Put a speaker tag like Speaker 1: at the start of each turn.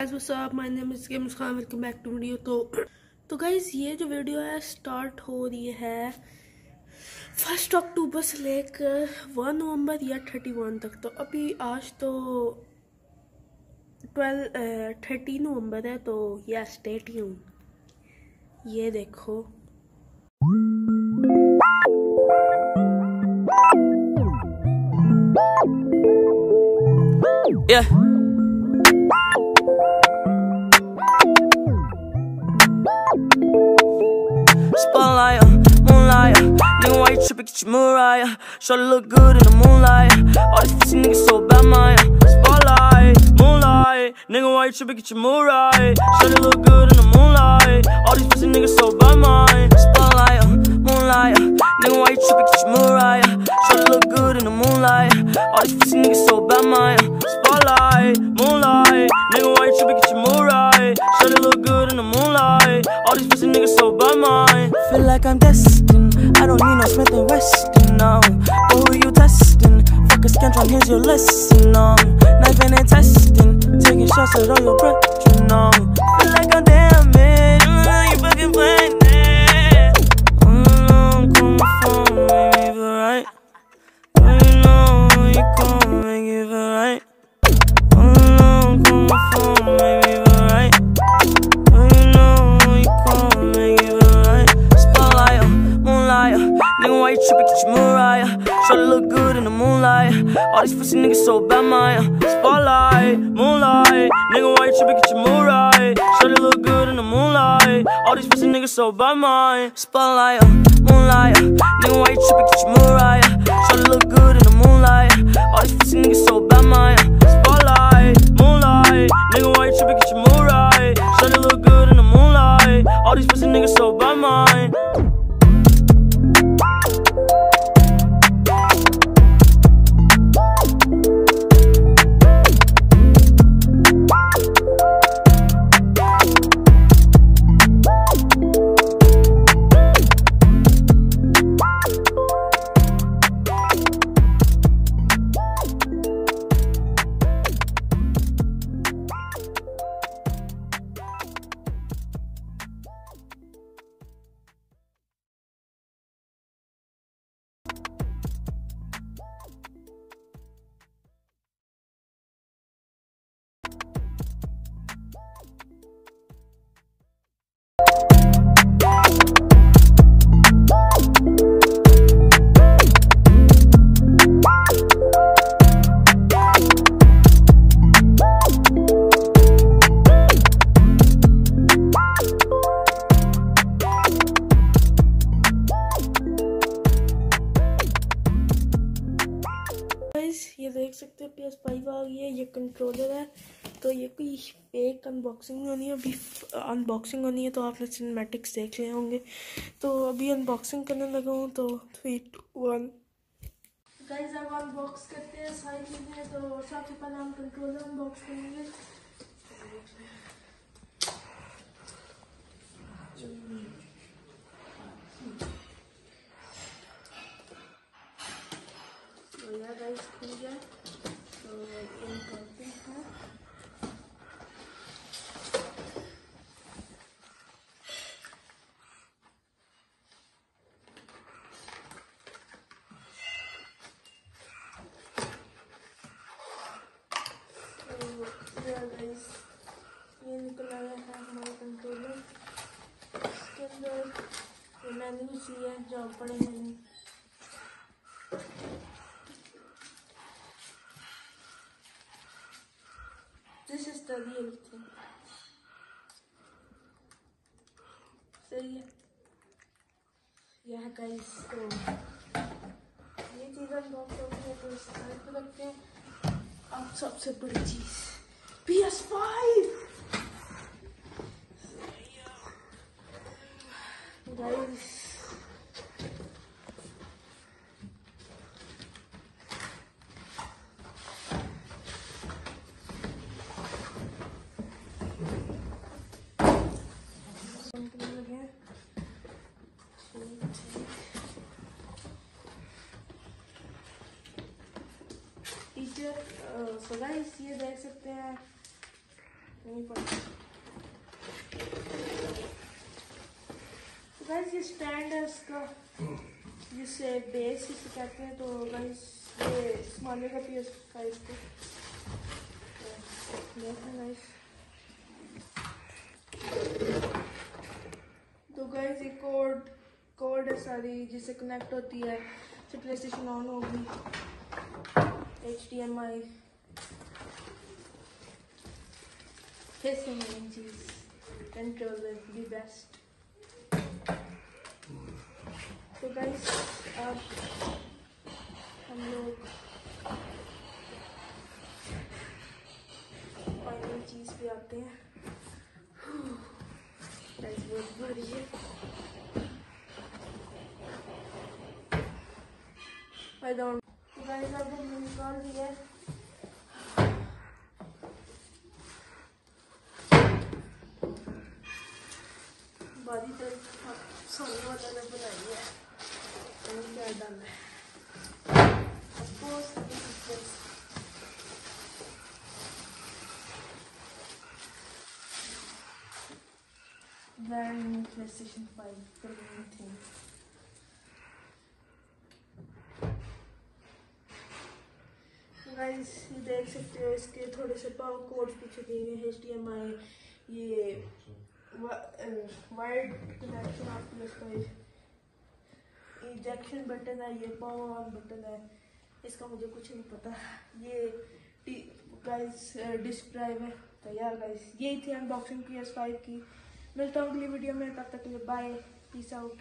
Speaker 1: guys, what's up? My name is Games Khan. Welcome back to video. तो तो guys ये जो video है स्टार्ट हो रही है फ़र्स्ट अक्टूबर से लेकर वन नवंबर या थर्टी वन तक। तो अभी आज तो ट्वेल्व थर्टी नवंबर है तो या स्टेट हूँ ये देखो।
Speaker 2: Yeah. Trippin'? Get your Mariah. Shorty look good in the moonlight. All these pussy niggas so bad, my spotlight, moonlight, nigga, why you trippin'? Get your Mariah. Shorty look good in the moonlight. All these pussy niggas so bad, my spotlight, uh, moonlight, nigga, why you trippin'? Get your Mariah. Shorty look good in the moonlight. All these pussy niggas so bad, my spotlight, moonlight, nigga, why you trippin'? Get your look good in the moonlight. All these pussy niggas so bad, my Feel like I'm destined. I don't need no Smith and Weston, no. But who you testing? Fuck a scantron, here's your lesson, no. Knifing and testing, taking shots at all your brethren, no. These pussy niggas so bad, my uh, spotlight, moonlight, nigga, why you trippin'? Get your Mariah. Try to look good in the moonlight. All these pussy niggas so bad, my spotlight, uh, moonlight, uh, nigga, why you trippin'? Get your Mariah. Try to look good in the moonlight.
Speaker 1: Guys ये controller है तो ये कोई एक unboxing होनी है अभी unboxing होनी है तो आपने सिनेमैटिक्स देख लिए होंगे। तो अभी अनबॉक्सिंग करने लगा हूँ तो थ्री टू वन गाइस अब अनबॉक्स करते हैं सारी चीज़ें तो सबसे पहले हम कंट्रोलर अनबॉक्स करेंगे। तो यार गाइस खुल गया। तो ये करते हैं तो यार गाइस ये निकल आया है हमारा controller study everything. So yeah, yeah guys. So ये चीज़ हम बहुत करते हैं तो स्टार्ट करते हैं अब सबसे बड़ी चीज़ PS5 टीचर ये देख सकते हैं। पड़ता गाइस ये स्टैंड है इसका जिससे बेस इसे कहते हैं तो गाइस ये का पी। फाइव को तो गाइस ये कोड कोड है सारी जिससे कनेक्ट होती है से प्ले स्टेशन ऑन होगी। से मेन चीज़ कंट्रोलर दी बेस्ट तो गाइस अब हम लोग फाइनल चीज़ पे आते हैं गाइस बहुत भारी है I don't. तो गाइस अब हमने निकाल दिया बारी तरफ़ सामने वाला ने बनाई है मैंने क्या डाला है brand new PlayStation 5 the main thing. Guys देख सकते हो इसके थोड़े से पावर कोड पीछे दिए हुए एच डी एम आई ये wired connection off plus injection button है, ये पावर ऑन बटन है, इसका मुझे कुछ नहीं पता। ये गाइस डिस्क ड्राइव है तो यार गाइस यही थी अनबॉक्सिंग पी एस फाइव की। मिलता हूँ अगली वीडियो में, तब तक के लिए बाय पीस आउट